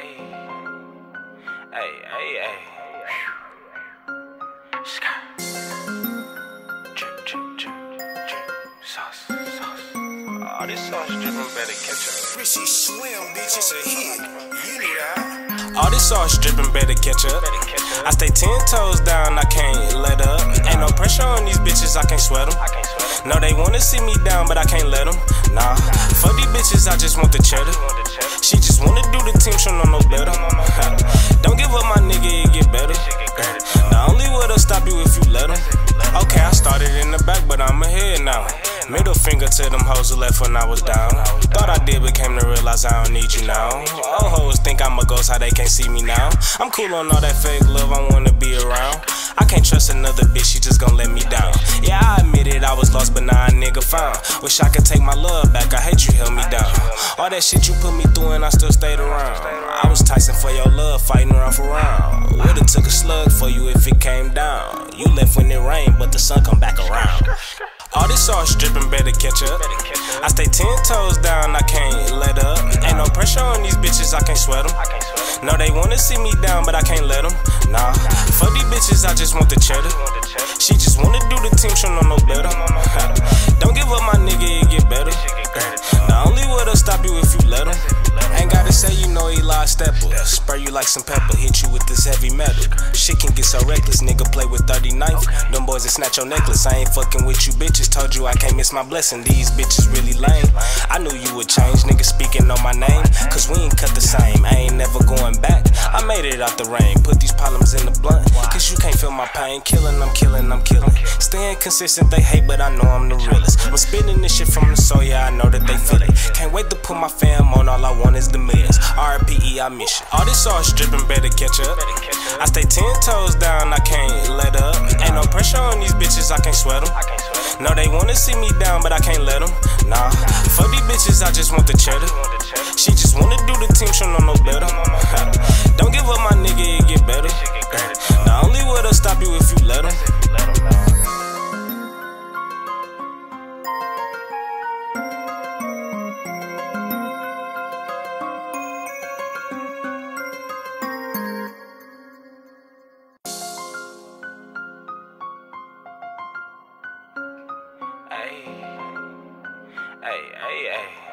Hey, hey, hey, hey. Sauce. Oh, this sauce dripping better catch up. Richy Slim, bitch, it's a hit. You knew that. All this sauce dripping better catch up. I stay ten toes down, I can't let up. Ain't no pressure on these bitches, I can't sweat them. No, they wanna see me down, but I can't let them. Nah, fuck these bitches, I just want the cheddar. Team, show no no better. Don't give up, my nigga, it get better. Not only will stop you if you let them. Okay, I started in the back, but I'm ahead now. Middle finger to them hoes who left when I was down. Thought I did, but came to realize I don't need you now. All hoes think I'm a ghost, how they can't see me now. I'm cool on all that fake love, I wanna be around. I can't trust another bitch, she just gon' let me down. Yeah, I admit it, I was lost, but now a nigga found. Wish I could take All that shit you put me through, and I still stayed around. I was Tyson for your love, fighting around for round. Would've took a slug for you if it came down. You left when it rained, but the sun come back around. All this sauce dripping better catch up. I stay ten toes down, I can't let up. Ain't no pressure on these bitches, I can't sweat them. No, they wanna see me down, but I can't let them. Nah, fuck these bitches, I just want the cheddar. She just wanna Eli Stepper. Spray you like some pepper, hit you with this heavy metal. Shit can get so reckless, nigga play with 30 knife. Them boys that snatch your necklace. I ain't fucking with you bitches. Told you I can't miss my blessing. These bitches really lame. I knew you would change, nigga speaking on my name. Cause we ain't cut the same. I ain't never going back. I made it out the rain. Put these problems in the blunt. Cause you can't feel my pain. Killing, I'm killing, I'm killing. Staying consistent, they hate, but I know I'm the realest. I'm spitting this shit from the soul, yeah, I know that they feel it. Can't wait to put my fam on, all I want is the millions. RPE, I miss you. All this sauce dripping better catch up. I stay ten toes down, I can't let up. Ain't no pressure on these bitches, I can't sweat them. No, they wanna see me down, but I can't let them. Nah, fuck these bitches, I just want the cheddar. She just wanna do the team, show no no better. Don't give up, my hey, hey, hey.